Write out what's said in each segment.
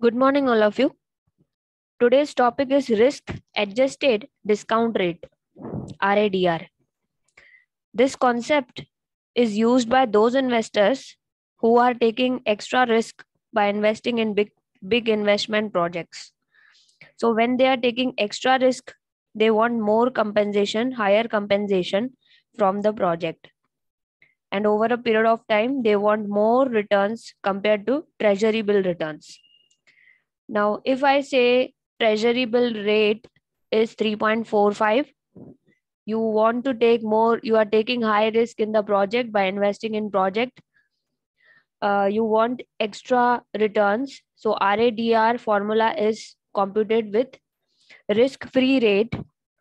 Good morning, all of you. Today's topic is risk adjusted discount rate, RADR. This concept is used by those investors who are taking extra risk by investing in big, big investment projects. So, when they are taking extra risk, they want more compensation, higher compensation from the project. And over a period of time, they want more returns compared to treasury bill returns. Now, if I say treasury bill rate is 3.45, you want to take more, you are taking high risk in the project by investing in project. Uh, you want extra returns. So RADR formula is computed with risk-free rate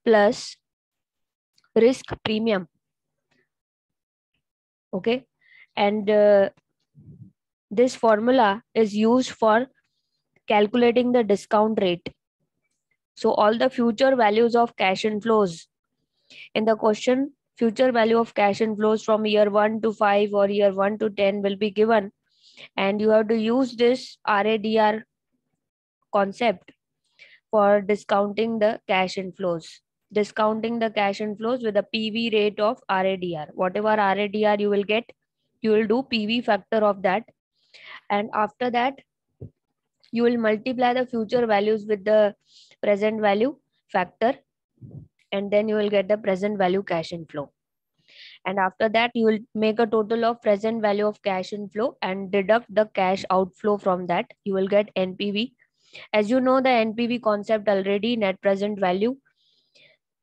plus risk premium. Okay. And uh, this formula is used for calculating the discount rate. So all the future values of cash inflows in the question, future value of cash inflows from year 1 to 5 or year 1 to 10 will be given. And you have to use this RADR concept for discounting the cash inflows. Discounting the cash inflows with a PV rate of RADR. Whatever RADR you will get, you will do PV factor of that. And after that, you will multiply the future values with the present value factor and then you will get the present value cash inflow and after that you will make a total of present value of cash inflow and deduct the cash outflow from that. You will get npv as you know the npv concept already net present value.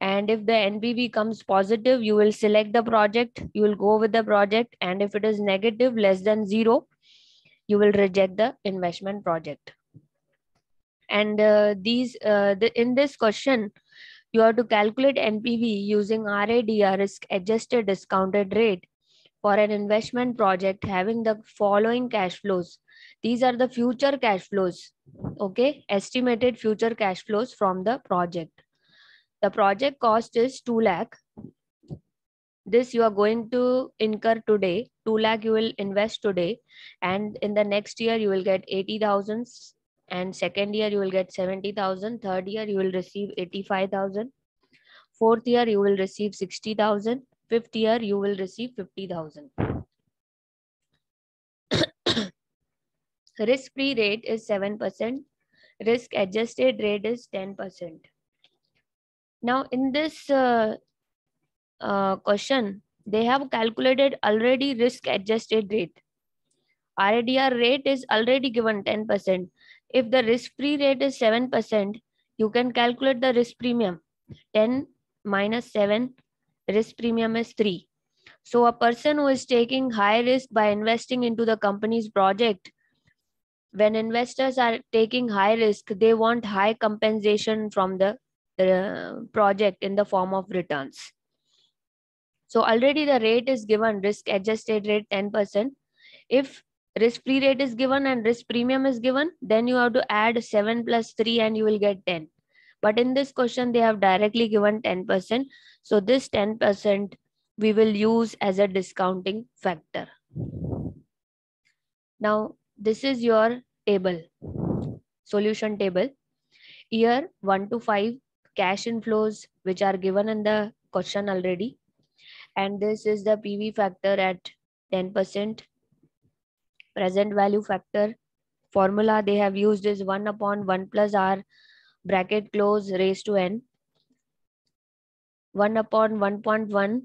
And if the npv comes positive you will select the project you will go with the project. And if it is negative less than zero you will reject the investment project and uh, these uh, the, in this question you have to calculate npv using radr risk adjusted discounted rate for an investment project having the following cash flows. These are the future cash flows okay? Estimated future cash flows from the project. The project cost is 2 lakh. This you are going to incur today. 2 lakh you will invest today. And in the next year you will get 80000 and second year you will get 70000 third year you will receive 85000 fourth year you will receive 60000 fifth year you will receive 50000 risk free rate is 7% risk adjusted rate is 10% now in this uh, uh, question they have calculated already risk adjusted rate RADR rate is already given 10% if the risk-free rate is 7%, you can calculate the risk premium. 10 minus 7, risk premium is 3. So a person who is taking high risk by investing into the company's project, when investors are taking high risk, they want high compensation from the uh, project in the form of returns. So already the rate is given risk adjusted rate 10%. If risk free rate is given and risk premium is given, then you have to add 7 plus 3 and you will get 10. But in this question, they have directly given 10%. So this 10% we will use as a discounting factor. Now, this is your table, solution table. Here, 1 to 5 cash inflows, which are given in the question already. And this is the PV factor at 10% present value factor formula they have used is 1 upon 1 plus r bracket close raised to n. 1 upon 1.1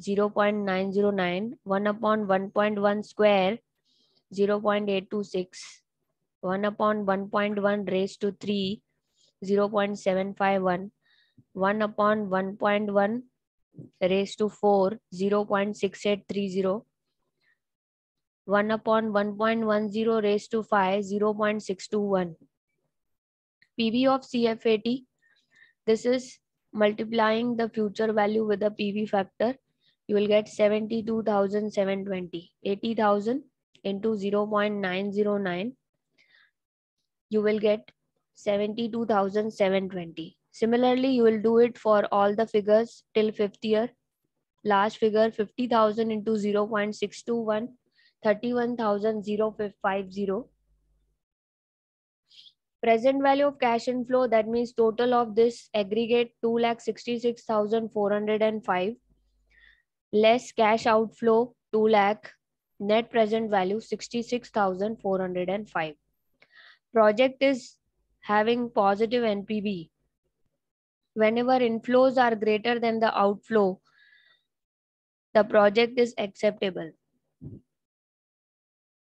0 0.909 1 upon 1.1 square 0 0.826 1 upon 1.1 raised to 3 0 0.751 1 upon 1.1 raised to 4 0 0.6830 1 upon 1.10 raised to 5, 0.621. PV of CFAT, this is multiplying the future value with the PV factor. You will get 72,720. 80,000 into 0.909. You will get 72,720. Similarly, you will do it for all the figures till fifth year. Last figure 50,000 into 0.621 31,050. present value of cash inflow that means total of this aggregate 2,66,405 less cash outflow 2 lakh. Net present value 66,405 project is having positive npv whenever inflows are greater than the outflow the project is acceptable